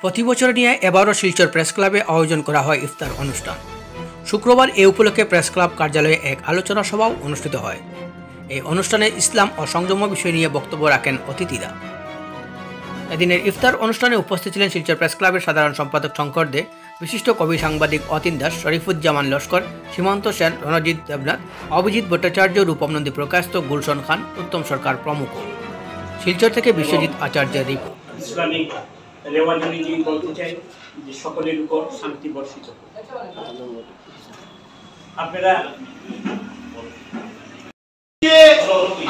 প্রতি বছর নিয়ে এবারও শিলচর প্রেস ক্লাবে আয়োজন করা হয় ইফতার অনুষ্ঠান। শুক্রবার এ উপলক্ষে প্রেস ক্লাব কার্যালয়ে এক আলোচনা সভাও অনুষ্ঠিত হয়। এই অনুষ্ঠানে ইসলাম ও সংযম বিষয় নিয়ে বক্তব্য রাখেন অতিথিরা। এদিনের ইফতার অনুষ্ঠানে উপস্থিত ছিলেন শিলচর প্রেস ক্লাবের সাধারণ সম্পাদক শঙ্কর দে, বিশিষ্ট কবি সাংবাদিক অতীন দাস, শরীফুজ্জামান লস্কর, সীমান্ত সেন, রণজিৎ দেবনাথ, অভিজিৎ ভট্টাচার্য, রূপম নন্দী প্রকাশত গুলশন খান, উত্তম সরকার প্রমুখ। শিলচর থেকে বিশ্বজিৎ আচার্যের রিপোর্ট। রেওয়াজনীতি বলতে চাই যে সকলের উপর শান্তি বর্ষিত আপনারা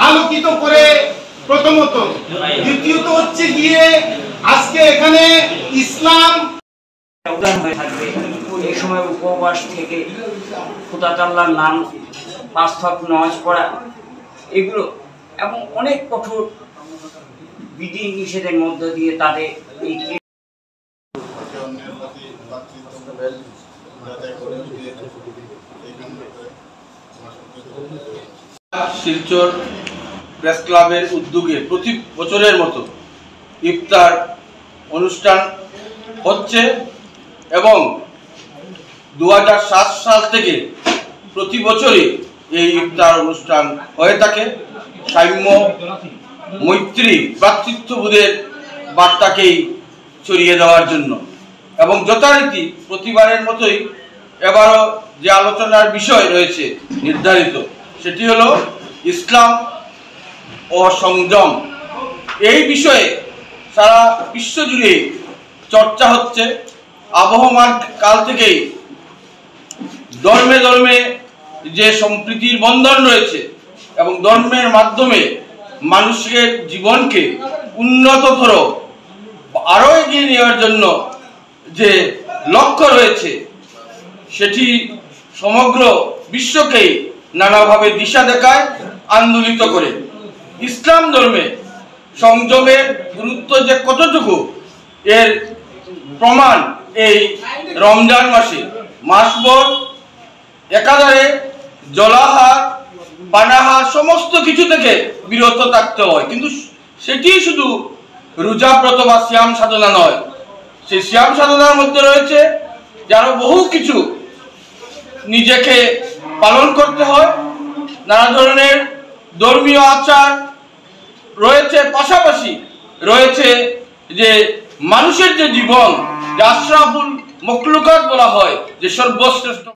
আলোকিত করে প্রথমত দ্বিতীয়ত হচ্ছে গিয়ে আজকে এখানে ইসলাম হয়ে থাকবে। এই সময় উপবাস থেকে খুদাতাল্লার নাম পাঁচ থক নামাজ পড়া এগুলো এবং অনেক কঠোর বিধি নিষেধের মধ্য দিয়ে তাদের শিলচর প্রেস ক্লাবের উদ্যোগে প্রতি বছরের মতো ইফতার অনুষ্ঠান হচ্ছে এবং দু হাজার সাত সাল থেকে প্রতি বছরই এই ইফতার অনুষ্ঠান হয়ে থাকে। সাম্য, মৈত্রী ভ্রাতৃত্ববোধের বার্তাকেই ছড়িয়ে দেওয়ার জন্য। এবং যথারীতি প্রতিবারের মতোই এবারও যে আলোচনার বিষয় রয়েছে নির্ধারিত, সেটি হলো ইসলাম ও সংযম। এই বিষয়ে সারা বিশ্বজুড়ে চর্চা হচ্ছে। আবহমান কাল থেকেই ধর্মে ধর্মে যে সম্প্রীতির বন্ধন রয়েছে এবং ধর্মের মাধ্যমে মানুষের জীবনকে উন্নততর আরও এগিয়ে নেওয়ার জন্য যে লক্ষ্য রয়েছে, সেটি সমগ্র বিশ্বকেই নানাভাবে দিশা দেখায়, আন্দোলিত করে। ইসলাম ধর্মে সংযমের গুরুত্ব যে কতটুকু, এর প্রমাণ এই রমজান মাসে। মাসভর, একাধারে জলাহার, পানাহার, সমস্ত কিছু থেকে বিরত থাকতে হয়। কিন্তু সেটি শুধু রোজাব্রত বা শ্যাম সাধনা নয়। সেই শ্যাম সাধনার মধ্যে রয়েছে যারা বহু কিছু নিজেকে পালন করতে হয়। নানা ধরনের ধর্মীয় আচার রয়েছে, পাশাপাশি রয়েছে যে মানুষের যে জীবন, যে আশরাফুল মকলুকাত বলা হয়, যে সর্বশ্রেষ্ঠ